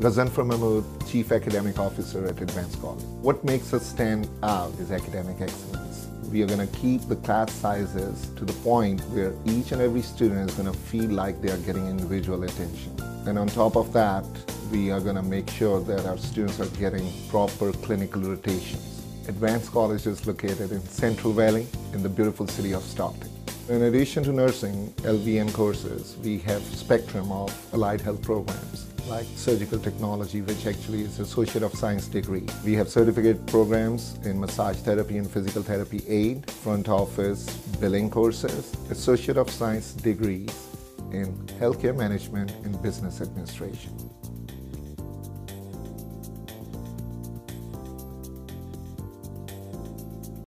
Ghazanfar Mahmood, Chief Academic Officer at Advanced College. What makes us stand out is academic excellence. We are going to keep the class sizes to the point where each and every student is going to feel like they are getting individual attention. And on top of that, we are going to make sure that our students are getting proper clinical rotations. Advanced College is located in Central Valley in the beautiful city of Stockton. In addition to nursing LVN courses, we have spectrum of allied health programs like surgical technology, which actually is Associate of Science degree. We have certificate programs in massage therapy and physical therapy aid, front office, billing courses, Associate of Science degrees in healthcare management and business administration.